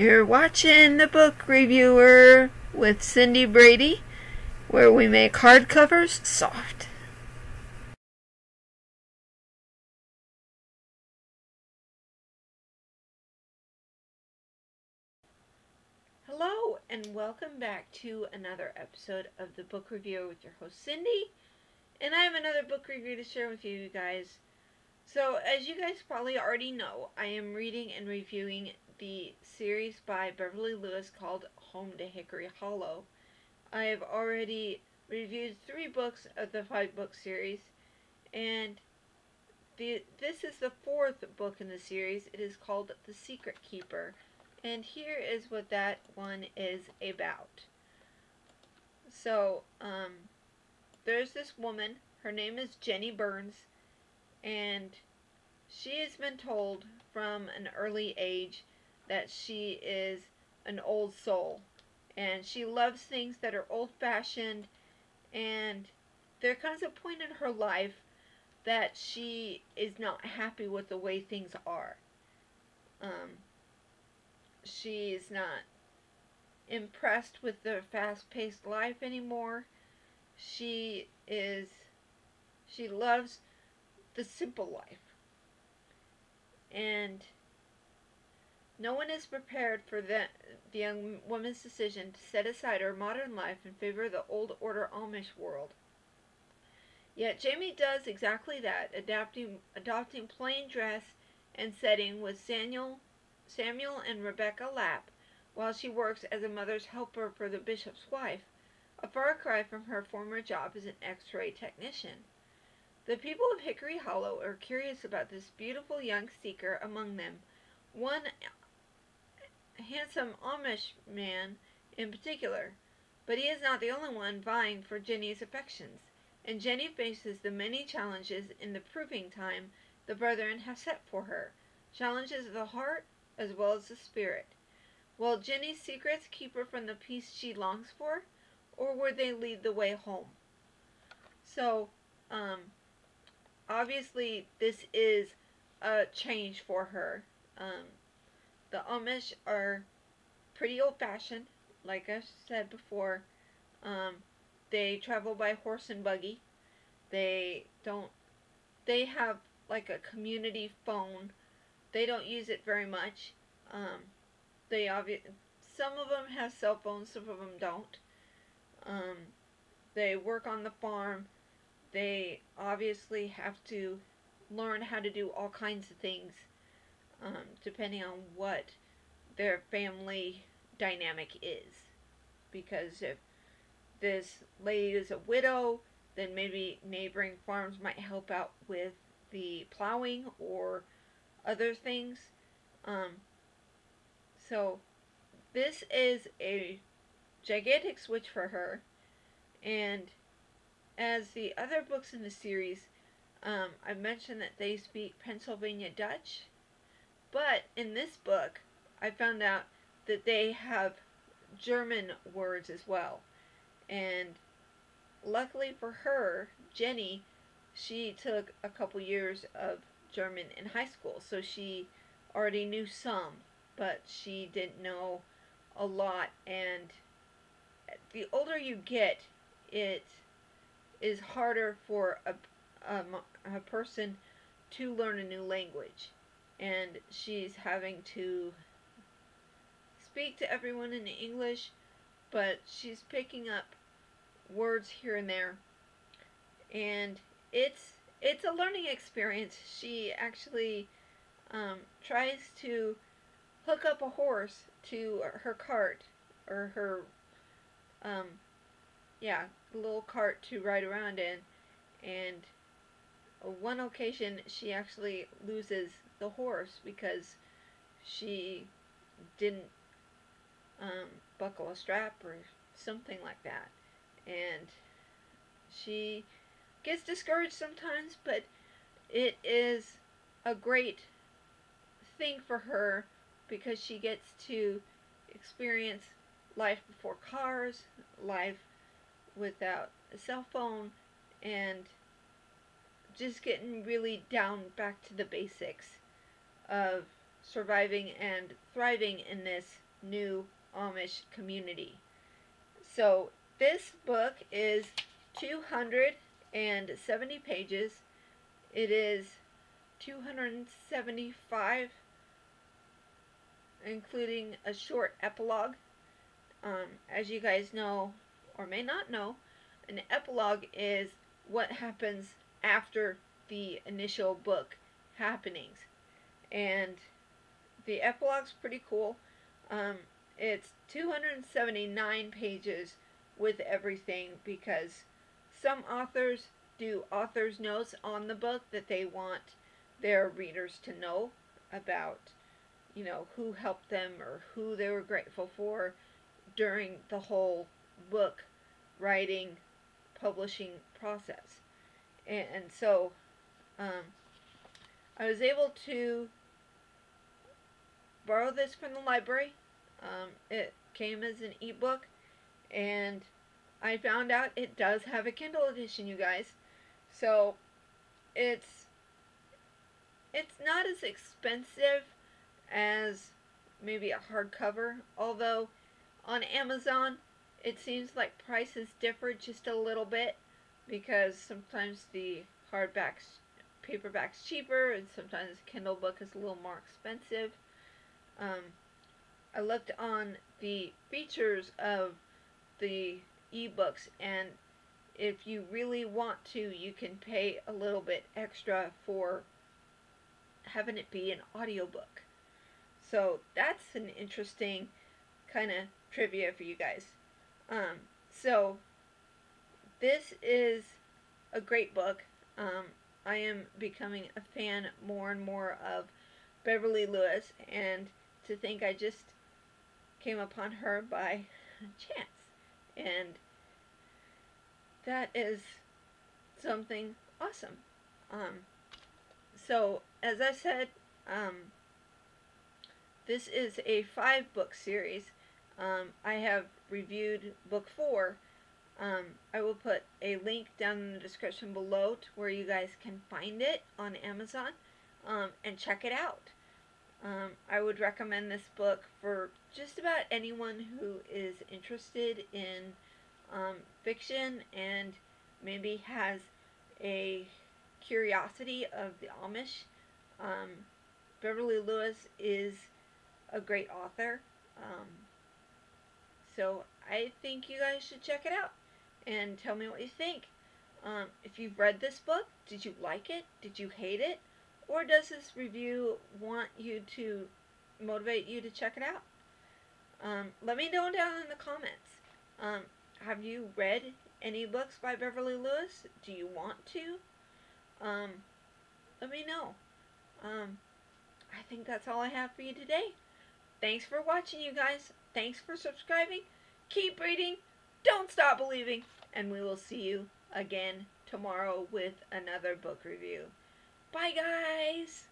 You're watching the book reviewer with Cindy Brady, where we make hardcovers soft. Hello, and welcome back to another episode of the book reviewer with your host Cindy. And I have another book review to share with you guys. So, as you guys probably already know, I am reading and reviewing the series by Beverly Lewis called Home to Hickory Hollow. I have already reviewed three books of the five book series, and the, this is the fourth book in the series. It is called The Secret Keeper, and here is what that one is about. So, um, there's this woman. Her name is Jenny Burns, and she has been told from an early age that she is an old soul and she loves things that are old fashioned and there comes a point in her life that she is not happy with the way things are. Um, she is not impressed with the fast paced life anymore. She is, she loves the simple life. And no one is prepared for the, the young woman's decision to set aside her modern life in favor of the old order Amish world. Yet Jamie does exactly that, adapting, adopting plain dress and setting with Samuel, Samuel and Rebecca Lapp while she works as a mother's helper for the bishop's wife, a far cry from her former job as an x-ray technician. The people of Hickory Hollow are curious about this beautiful young seeker among them, one handsome Amish man in particular. But he is not the only one vying for Jenny's affections, and Jenny faces the many challenges in the proving time the brethren have set for her, challenges of the heart as well as the spirit. Will Jenny's secrets keep her from the peace she longs for, or will they lead the way home? So, um, obviously this is a change for her. Um, the Amish are pretty old fashioned, like I said before. Um, they travel by horse and buggy. They don't, they have like a community phone. They don't use it very much. Um, they some of them have cell phones, some of them don't. Um, they work on the farm they obviously have to learn how to do all kinds of things um, depending on what their family dynamic is. Because if this lady is a widow, then maybe neighboring farms might help out with the plowing or other things. Um, so this is a gigantic switch for her and as the other books in the series, um, I mentioned that they speak Pennsylvania Dutch, but in this book, I found out that they have German words as well. And luckily for her, Jenny, she took a couple years of German in high school, so she already knew some, but she didn't know a lot. And the older you get, it is harder for a, a, a person to learn a new language. And she's having to speak to everyone in English, but she's picking up words here and there. And it's it's a learning experience. She actually um, tries to hook up a horse to her cart or her um, yeah a little cart to ride around in, and one occasion she actually loses the horse because she didn't um, buckle a strap or something like that. And she gets discouraged sometimes, but it is a great thing for her because she gets to experience life before cars, life without a cell phone and just getting really down back to the basics of surviving and thriving in this new Amish community. So this book is 270 pages. It is 275 including a short epilogue. Um, as you guys know, or may not know, an epilogue is what happens after the initial book happenings. And the epilogue's pretty cool. Um, it's 279 pages with everything because some authors do author's notes on the book that they want their readers to know about, you know, who helped them or who they were grateful for during the whole book writing, publishing process. And, so um, I was able to borrow this from the library. Um, it came as an ebook, and I found out it does have a Kindle edition, you guys. So it's it's not as expensive as maybe a hardcover, although on Amazon it seems like prices differ just a little bit because sometimes the hardbacks paperback's cheaper and sometimes Kindle book is a little more expensive. Um, I looked on the features of the ebooks and if you really want to you can pay a little bit extra for having it be an audiobook. So that's an interesting kind of trivia for you guys. Um, so this is a great book. Um, I am becoming a fan more and more of Beverly Lewis, and to think I just came upon her by chance. And that is something awesome. Um, so, as I said, um, this is a five book series. Um, I have reviewed book four. Um, I will put a link down in the description below to where you guys can find it on Amazon um, and check it out. Um, I would recommend this book for just about anyone who is interested in um, fiction and maybe has a curiosity of the Amish. Um, Beverly Lewis is a great author. So I think you guys should check it out and tell me what you think. Um, if you've read this book, did you like it? Did you hate it? Or does this review want you to motivate you to check it out? Um, let me know down in the comments. Um, have you read any books by Beverly Lewis? Do you want to? Um, let me know. Um, I think that's all I have for you today. Thanks for watching, you guys. Thanks for subscribing. Keep reading. Don't stop believing. And we will see you again tomorrow with another book review. Bye, guys!